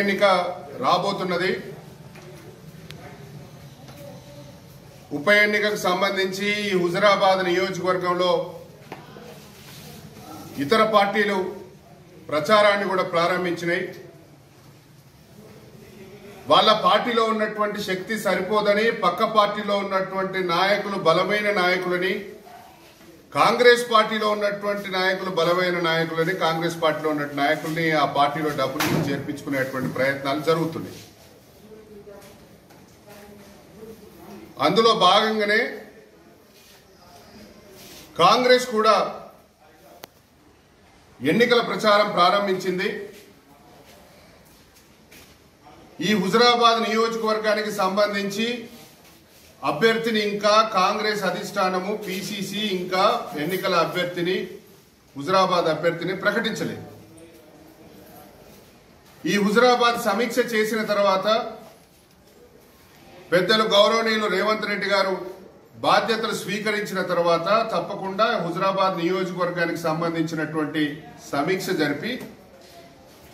ఎన్నిక రాబోతున్నది. ఉప ఎన్నికకు సంబంధించి ఈ హుజరాబాద్ నియోజకవర్గంలో ఇతర పార్టీలు ప్రచారాన్ని కూడా ప్రారంభించినాయి. వాళ్ళ పార్టీలో ఉన్నటువంటి శక్తి సరిపోదని పక్క పార్టీలో ఉన్నటువంటి నాయకులు బలమైన నాయకులని కాంగ్రెస్ పార్టీలో ఉన్నటువంటి నాయకులు బలమైన నాయకులని కాంగ్రెస్ పార్టీలో ఉన్న నాయకుల్ని ఆ పార్టీలో డబ్బులు చేర్పించుకునేటువంటి ప్రయత్నాలు జరుగుతున్నాయి. అందులో భాగంగానే కాంగ్రెస్ కూడా ఎన్నికల ప్రచారం ప్రారంభించింది. ఈ హుజరాబాద్ నియోజకవర్గానికి సంబంధించి అభ్యర్థిని ఇంకా కాంగ్రెస్ అధిష్టానము పిసిసి ఇంకా ఎన్నికల అభ్యర్థిని హుజరాబాద్ అభ్యర్థిని ప్రకటించలేదు. ఈ హుజరాబాద్ సమీక్ష చేసిన తర్వాత పెద్దలు గౌరవనీయులు రేవంత్ రెడ్డి గారు బాధ్యతలు స్వీకరించిన తర్వాత తప్పకుండా హుజరాబాద్ నియోజకవర్గానికి సంబంధించినటువంటి సమీక్ష జరిపి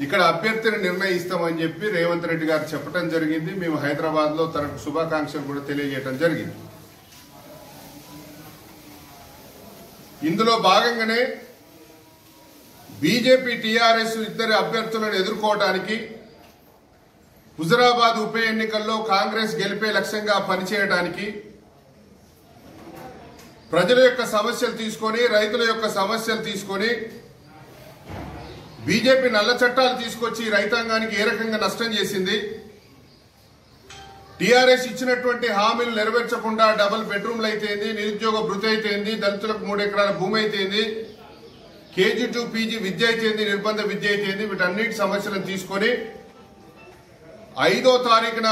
ఇక్కడ అభ్యర్థిని నిర్ణయిస్తామని చెప్పి రేవంత్ రెడ్డి గారు చెప్పడం జరిగింది. మేము హైదరాబాద్లో తనకు శుభాకాంక్షలు కూడా తెలియజేయడం జరిగింది. ఇందులో భాగంగానే బీజేపీ టీఆర్ఎస్ ఇద్దరు అభ్యర్థులను ఎదుర్కోవడానికి హుజరాబాద్ ఉప ఎన్నికల్లో కాంగ్రెస్ గెలిపే లక్ష్యంగా పనిచేయడానికి ప్రజల యొక్క సమస్యలు తీసుకొని రైతుల యొక్క సమస్యలు తీసుకొని బీజేపీ నల్ల చట్టాలు తీసుకొచ్చి రైతాంగానికి ఏ రకంగా నష్టం చేసింది? టీఆర్ఎస్ ఇచ్చినటువంటి హామీలు నెరవేర్చకుండా డబుల్ బెడ్రూమ్లు అయితేంది నిరుద్యోగ భృతి అయితేంది దళితులకు మూడు ఎకరాల భూమి అయితేంది కేజీ టు పీజీ విద్య అయితేంది నిర్బంధ విద్య అయితేంది వీటన్నిటి సమస్యలను తీసుకొని ఐదో తారీఖున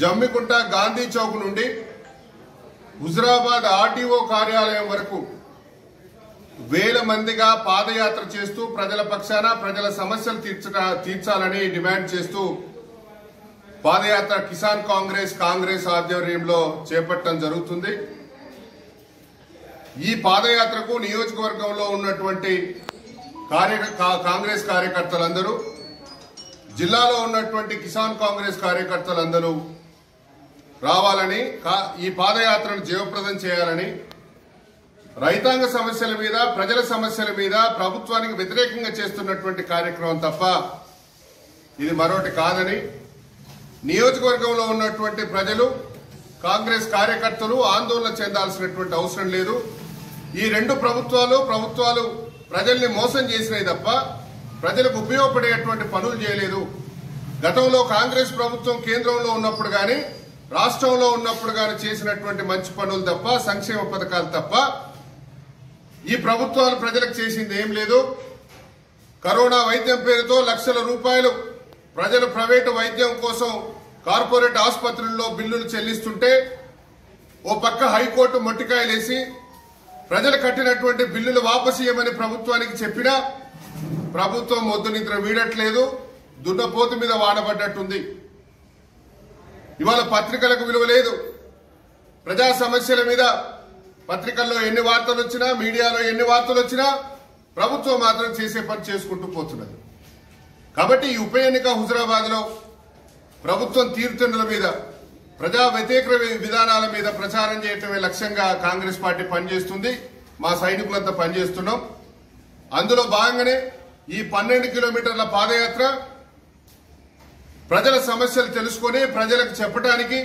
జమ్మికుంట గాంధీ చౌక్ నుండి హుజరాబాద్ ఆర్టీఓ కార్యాలయం వరకు వేల మందిగా పాదయాత్ర చేస్తూ ప్రజల పక్షాన ప్రజల సమస్యలు తీర్చట తీర్చాలని డిమాండ్ చేస్తూ పాదయాత్ర కిసాన్ కాంగ్రెస్ కాంగ్రెస్ ఆధ్వర్యంలో చేపట్టడం జరుగుతుంది. ఈ పాదయాత్రకు నియోజకవర్గంలో ఉన్నటువంటి కార్య కా- కాంగ్రెస్ కార్యకర్తలందరూ జిల్లాలో ఉన్నటువంటి కిసాన్ కాంగ్రెస్ కార్యకర్తలందరూ రావాలని కా- ఈ పాదయాత్రను జీవప్రదం చేయాలని రైతాంగ సమస్యల మీద ప్రజల సమస్యల మీద ప్రభుత్వానికి వ్యతిరేకంగా చేస్తున్నటువంటి కార్యక్రమం తప్ప ఇది మరొకటి కాదని నియోజకవర్గంలో ఉన్నటువంటి ప్రజలు కాంగ్రెస్ కార్యకర్తలు ఆందోళన చెందాల్సినటువంటి అవసరం లేదు. ఈ రెండు ప్రభుత్వాలు ప్రభుత్వాలు ప్రజల్ని మోసం చేసినాయి తప్ప ప్రజలకు ఉపయోగపడేటువంటి పనులు చేయలేదు. గతంలో కాంగ్రెస్ ప్రభుత్వం కేంద్రంలో ఉన్నప్పుడు కానీ రాష్ట్రంలో ఉన్నప్పుడు కానీ చేసినటువంటి మంచి పనులు తప్ప సంక్షేమ పథకాలు తప్ప ఈ ప్రభుత్వాలు ప్రజలకు చేసింది ఏం లేదు. కరోనా వైద్యం పేరుతో లక్షల రూపాయలు ప్రజలు ప్రైవేటు వైద్యం కోసం కార్పొరేట్ ఆసుపత్రుల్లో బిల్లులు చెల్లిస్తుంటే ఓ పక్క హైకోర్టు మొట్టికాయలేసి ప్రజలు కట్టినటువంటి బిల్లులు వాపసు ఇవ్వమని ప్రభుత్వానికి చెప్పినా ప్రభుత్వం మొద్దు నిద్ర వీడట్లేదు. దున్నపోతు మీద వాడబడ్డట్టుంది. ఇవాళ పత్రికలకు విలువ లేదు. ప్రజా సమస్యల మీద పత్రికల్లో ఎన్ని వార్తలు వచ్చినా మీడియాలో ఎన్ని వార్తలు వచ్చినా ప్రభుత్వం మాత్రం చేసే పని చేసుకుంటూ పోతున్నది. కాబట్టి ఈ ఉప ఎన్నిక హుజరాబాద్లో ప్రభుత్వం తీరుతెన్నుల మీద ప్రజా వ్యతిరేక విధానాల మీద ప్రచారం చేయటమే లక్ష్యంగా కాంగ్రెస్ పార్టీ పనిచేస్తుంది. మా సైనికులంతా పనిచేస్తున్నాం. అందులో భాగంగానే ఈ పన్నెండు కిలోమీటర్ల పాదయాత్ర ప్రజల సమస్యలు తెలుసుకొని ప్రజలకు చెప్పడానికి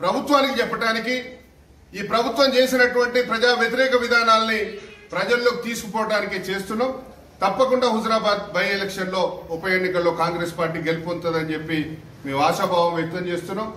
ప్రభుత్వానికి చెప్పడానికి ఈ ప్రభుత్వం చేసినటువంటి ప్రజా వ్యతిరేక విధానాల్ని ప్రజల్లోకి తీసుకుపోవడానికి చేస్తున్నాం. తప్పకుండా హుజరాబాద్ బై ఎలక్షన్లో ఉప ఎన్నికల్లో కాంగ్రెస్ పార్టీ గెలుపొందుతుందని చెప్పి మేము ఆశాభావం వ్యక్తం చేస్తున్నాం.